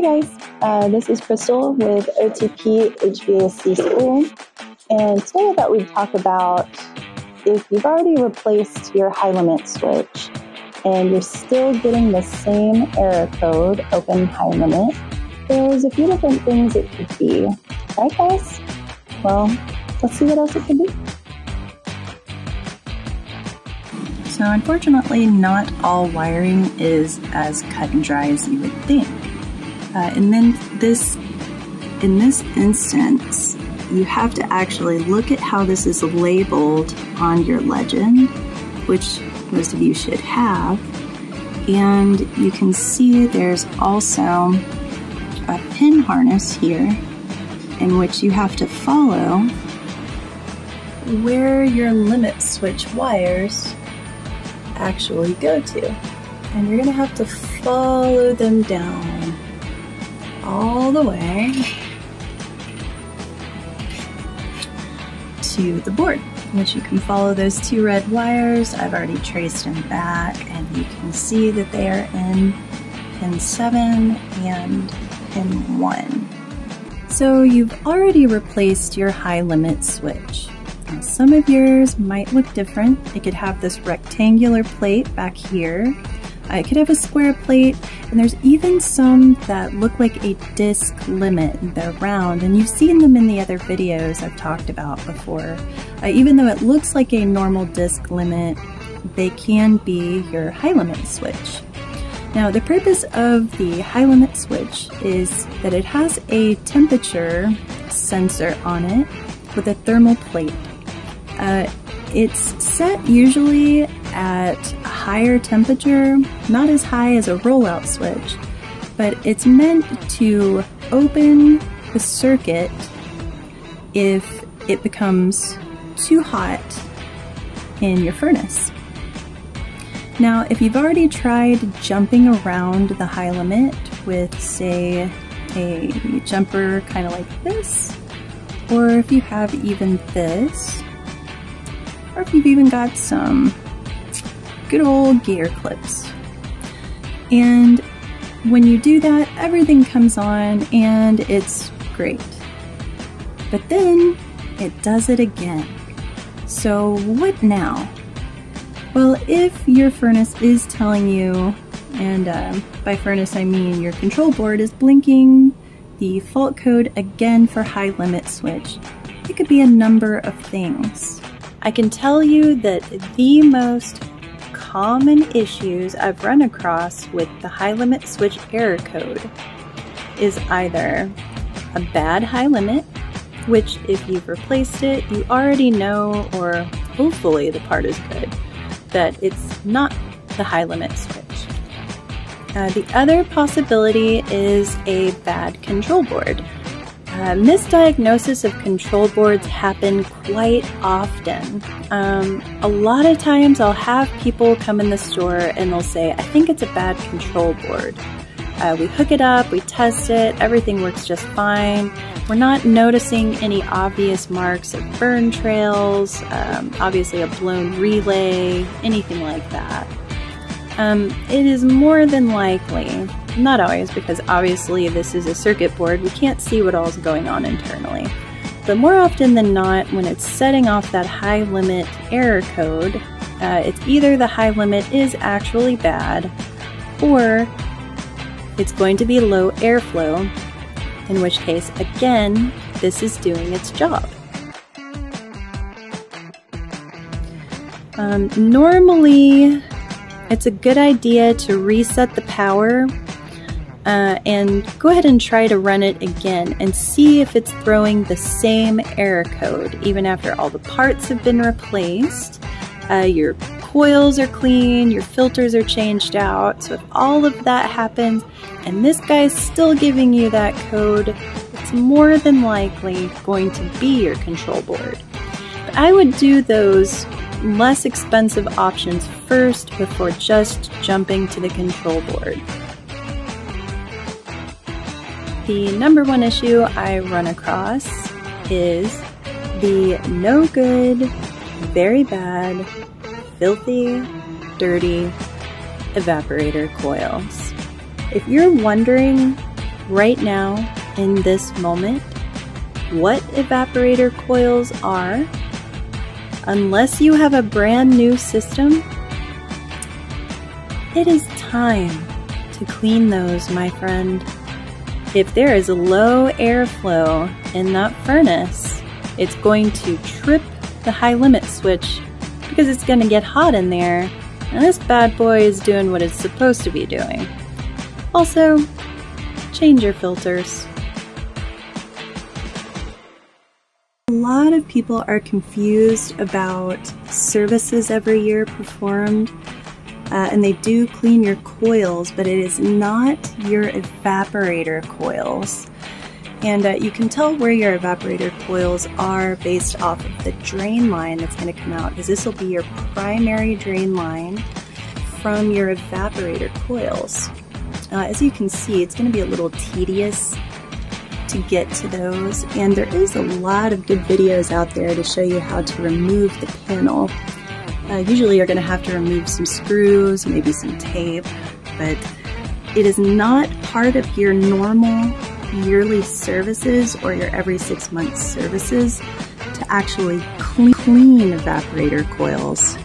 Hey guys, uh, this is Crystal with OTP HVAC School, and today I thought we'd talk about if you've already replaced your high limit switch and you're still getting the same error code, open high limit, there's a few different things it could be. Right guys? Well, let's see what else it could be. So unfortunately, not all wiring is as cut and dry as you would think. Uh, and then this, in this instance, you have to actually look at how this is labeled on your legend, which most of you should have. And you can see there's also a pin harness here in which you have to follow where your limit switch wires actually go to. And you're gonna have to follow them down all the way to the board, which you can follow those two red wires. I've already traced them back and you can see that they are in pin 7 and pin 1. So you've already replaced your high limit switch. Now some of yours might look different. It could have this rectangular plate back here it could have a square plate, and there's even some that look like a disc limit. They're round, and you've seen them in the other videos I've talked about before. Uh, even though it looks like a normal disc limit, they can be your high limit switch. Now, the purpose of the high limit switch is that it has a temperature sensor on it with a thermal plate. Uh, it's set usually at a higher temperature, not as high as a rollout switch, but it's meant to open the circuit if it becomes too hot in your furnace. Now, if you've already tried jumping around the high limit with, say, a jumper kind of like this, or if you have even this, or if you've even got some good old gator clips. And when you do that, everything comes on and it's great. But then it does it again. So what now? Well, if your furnace is telling you, and uh, by furnace I mean your control board is blinking the fault code again for high limit switch, it could be a number of things. I can tell you that the most common issues I've run across with the high limit switch error code is either a bad high limit, which if you've replaced it, you already know, or hopefully the part is good, that it's not the high limit switch. Uh, the other possibility is a bad control board. Uh, misdiagnosis of control boards happen quite often. Um, a lot of times I'll have people come in the store and they'll say, I think it's a bad control board. Uh, we hook it up, we test it, everything works just fine. We're not noticing any obvious marks of burn trails, um, obviously a blown relay, anything like that. Um, it is more than likely not always, because obviously this is a circuit board, we can't see what all is going on internally. But more often than not, when it's setting off that high limit error code, uh, it's either the high limit is actually bad, or it's going to be low airflow, in which case, again, this is doing its job. Um, normally, it's a good idea to reset the power uh, and go ahead and try to run it again and see if it's throwing the same error code even after all the parts have been replaced. Uh, your coils are clean, your filters are changed out. So if all of that happens and this guy's still giving you that code, it's more than likely going to be your control board. But I would do those less expensive options first before just jumping to the control board the number one issue I run across is the no good, very bad, filthy, dirty evaporator coils. If you're wondering right now in this moment what evaporator coils are, unless you have a brand new system, it is time to clean those, my friend. If there is low airflow in that furnace, it's going to trip the high limit switch because it's going to get hot in there, and this bad boy is doing what it's supposed to be doing. Also, change your filters. Lot of people are confused about services every year performed, uh, and they do clean your coils, but it is not your evaporator coils. And uh, you can tell where your evaporator coils are based off of the drain line that's going to come out, because this will be your primary drain line from your evaporator coils. Uh, as you can see, it's going to be a little tedious to get to those and there is a lot of good videos out there to show you how to remove the panel. Uh, usually you're going to have to remove some screws, maybe some tape, but it is not part of your normal yearly services or your every six months services to actually clean, clean evaporator coils.